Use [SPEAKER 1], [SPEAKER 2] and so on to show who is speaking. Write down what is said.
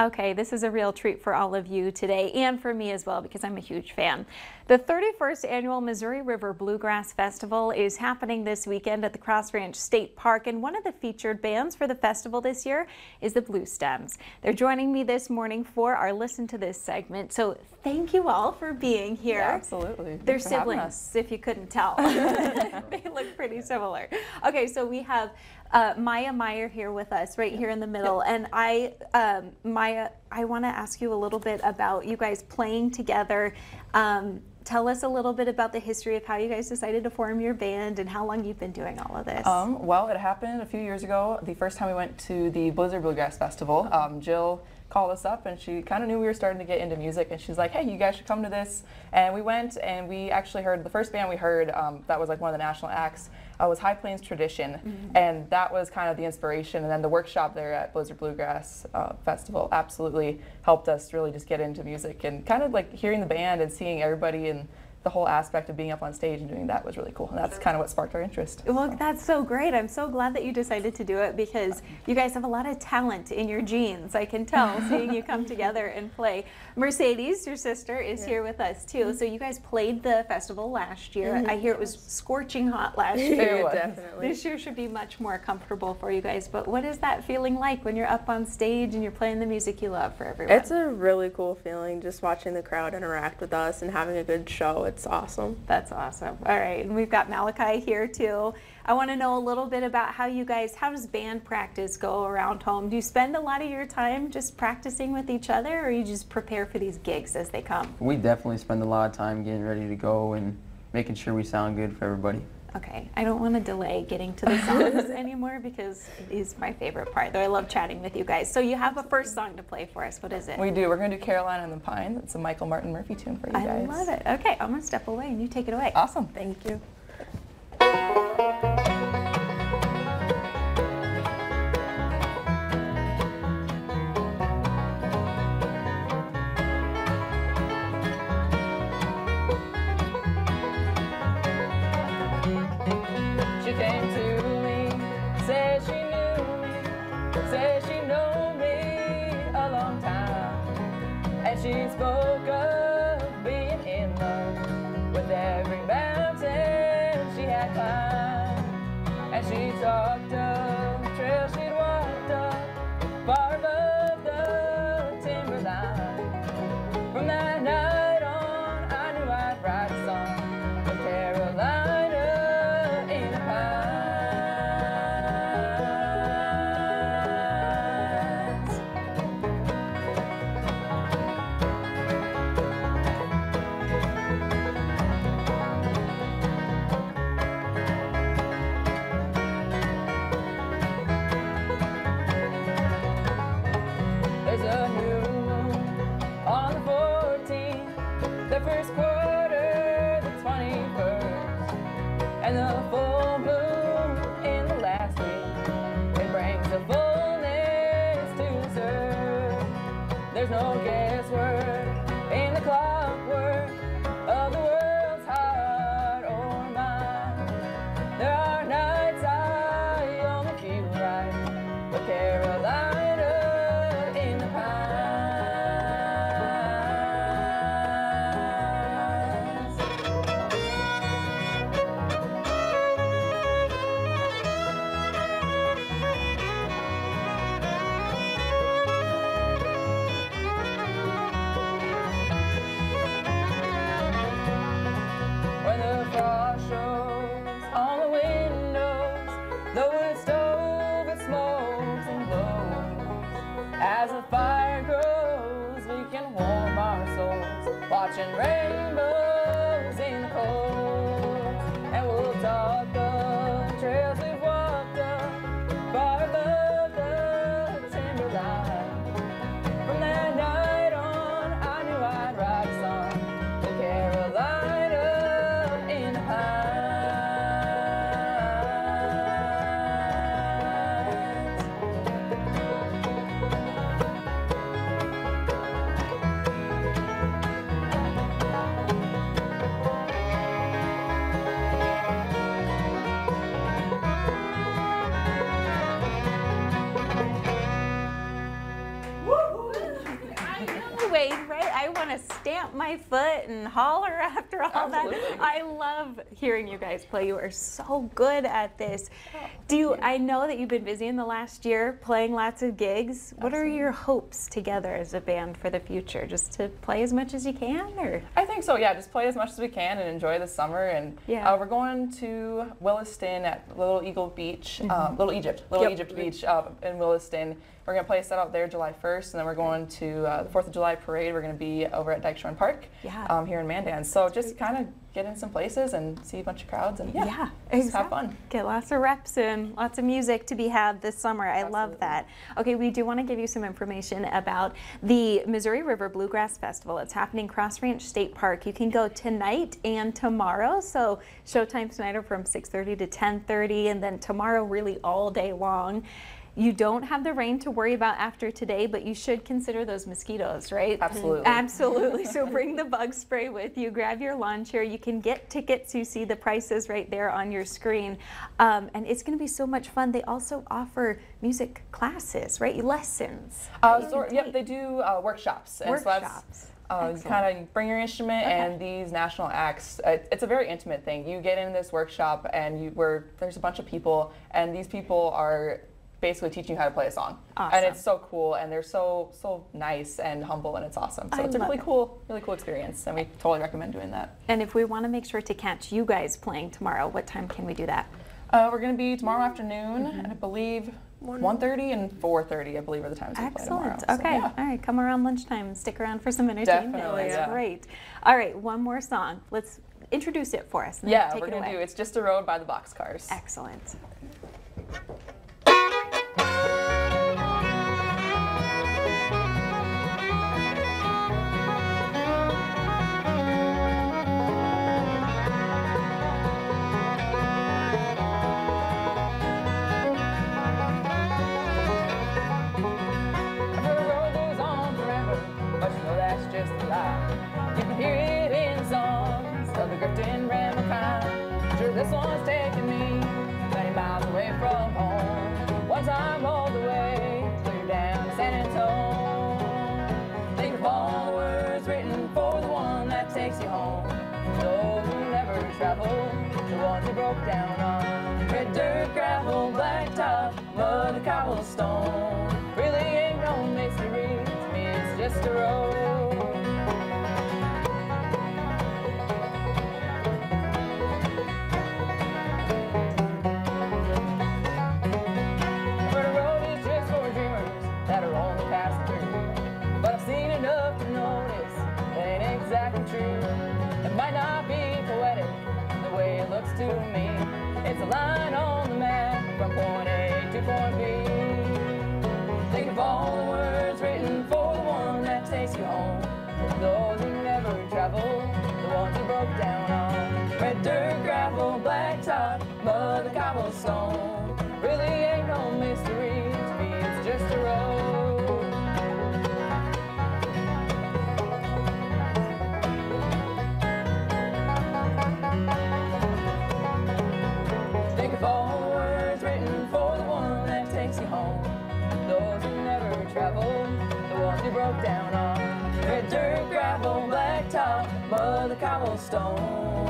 [SPEAKER 1] Okay, this is a real treat for all of you today and for me as well because I'm a huge fan. The 31st annual Missouri River Bluegrass Festival is happening this weekend at the Cross Ranch State Park and one of the featured bands for the festival this year is the Bluestems. They're joining me this morning for our Listen to This segment. So thank you all for being here.
[SPEAKER 2] Yeah, absolutely.
[SPEAKER 1] They're siblings, if you couldn't tell. they look pretty similar. Okay, so we have uh, Maya Meyer here with us, right here in the middle. And I, um, Maya, I want to ask you a little bit about you guys playing together. Um, tell us a little bit about the history of how you guys decided to form your band and how long you've been doing all of this.
[SPEAKER 2] Um, well, it happened a few years ago. The first time we went to the Blizzard Bluegrass Festival, um, Jill called us up and she kind of knew we were starting to get into music and she's like, hey, you guys should come to this. And we went and we actually heard, the first band we heard um, that was like one of the national acts uh, was High Plains Tradition. Mm -hmm. And that was kind of the inspiration. And then the workshop there at Blizzard Bluegrass uh, Festival absolutely helped us really just get into music and kind of like hearing the band and seeing everybody and the whole aspect of being up on stage and doing that was really cool. And that's kind of what sparked our interest.
[SPEAKER 1] Well, so. that's so great. I'm so glad that you decided to do it because you guys have a lot of talent in your genes. I can tell seeing you come together and play. Mercedes, your sister, is yeah. here with us too. Mm -hmm. So you guys played the festival last year. Mm -hmm. I hear it was scorching hot last year.
[SPEAKER 2] definitely.
[SPEAKER 1] This year should be much more comfortable for you guys. But what is that feeling like when you're up on stage and you're playing the music you love for everyone?
[SPEAKER 3] It's a really cool feeling just watching the crowd interact with us and having a good show it's awesome.
[SPEAKER 1] That's awesome. All right, and we've got Malachi here too. I want to know a little bit about how you guys, how does band practice go around home? Do you spend a lot of your time just practicing with each other or you just prepare for these gigs as they come?
[SPEAKER 4] We definitely spend a lot of time getting ready to go and making sure we sound good for everybody.
[SPEAKER 1] Okay, I don't want to delay getting to the songs anymore because it is my favorite part, though I love chatting with you guys. So you have a first song to play for us. What is it?
[SPEAKER 2] We do. We're going to do Carolina in the Pine. It's a Michael Martin Murphey tune for you
[SPEAKER 1] I
[SPEAKER 2] guys.
[SPEAKER 1] I love it. Okay, I'm going to step away and you take it away.
[SPEAKER 2] Awesome. Thank you. She spoke watching rainbows
[SPEAKER 1] want to stamp my foot and holler after all
[SPEAKER 2] Absolutely.
[SPEAKER 1] that. I love hearing you guys play. You are so good at this. Do you, I know that you've been busy in the last year playing lots of gigs. Absolutely. What are your hopes together as a band for the future? Just to play as much as you can or
[SPEAKER 2] I think so. Yeah, just play as much as we can and enjoy the summer. And
[SPEAKER 1] Yeah.
[SPEAKER 2] uh, we're going to Williston at Little Eagle Beach, um, Little Egypt, Little
[SPEAKER 1] Yep.
[SPEAKER 2] Egypt Beach uh, in Williston. We're gonna play a set out there July 1st, and then we're going to uh, the Fourth of July parade. We're gonna be over at Dykshoorn Park,
[SPEAKER 1] Yeah.
[SPEAKER 2] um, here in Mandan. So just kind of get in some places and see a bunch of crowds, and yeah,
[SPEAKER 1] Yeah,
[SPEAKER 2] just have fun.
[SPEAKER 1] Get lots of reps in, lots of music to be had this summer. I love that. Okay, we do want to give you some information about the Missouri River Bluegrass Festival. It's happening Cross Ranch State Park. You can go tonight and tomorrow. So showtimes tonight are from 6:30 to 10:30, and then tomorrow really all day long. You don't have the rain to worry about after today, but you should consider those mosquitoes, right?
[SPEAKER 2] Absolutely.
[SPEAKER 1] Absolutely. So bring the bug spray with you. Grab your lawn chair. You can get tickets. You see the prices right there on your screen. Um, and it's going to be so much fun. They also offer music classes, right? Lessons.
[SPEAKER 2] Uh, so, yep, they do uh, workshops. And
[SPEAKER 1] Workshops.
[SPEAKER 2] Uh, kind of bring your instrument
[SPEAKER 1] Okay.
[SPEAKER 2] and these national acts. Uh, it's a very intimate thing. You get in this workshop and you where there's a bunch of people, and these people are basically teaching you how to play a song.
[SPEAKER 1] Awesome.
[SPEAKER 2] And it's so cool, and they're so so nice and humble, and it's awesome. So
[SPEAKER 1] I
[SPEAKER 2] it's a really
[SPEAKER 1] it.
[SPEAKER 2] cool, really cool experience, and we totally recommend doing that.
[SPEAKER 1] And if we want to make sure to catch you guys playing tomorrow, what time can we do that?
[SPEAKER 2] Uh, we're going to be tomorrow afternoon,
[SPEAKER 1] Mm-hmm.
[SPEAKER 2] and I believe 1:30 and 4:30, I believe, are the times we play tomorrow.
[SPEAKER 1] Excellent.
[SPEAKER 2] So,
[SPEAKER 1] okay.
[SPEAKER 2] yeah.
[SPEAKER 1] All right. Come around lunchtime. Stick around for some entertainment.
[SPEAKER 2] Definitely,
[SPEAKER 1] That's
[SPEAKER 2] yeah.
[SPEAKER 1] great. All right. One more song. Let's introduce it for us. and
[SPEAKER 2] Yeah,
[SPEAKER 1] take
[SPEAKER 2] we're gonna do It's Just a Road by the Boxcars.
[SPEAKER 1] Excellent.
[SPEAKER 2] Just a lie. You can hear it in songs of the grifting ramble kind. Sure, this one's taking me 90 miles away from home. One time rolled away, clear down to San Antonio. Think of all the words written for the one that takes you home. Those who never traveled, the ones who broke down on me. It's a line on the map from point A to point B. Think of all the words written for the one that takes you home. Those who never traveled, the ones who broke down on red dirt, gravel, blacktop, mud, and cobblestone. Traveled, the ones who broke down on red dirt, gravel, blacktop, mud, cobblestone.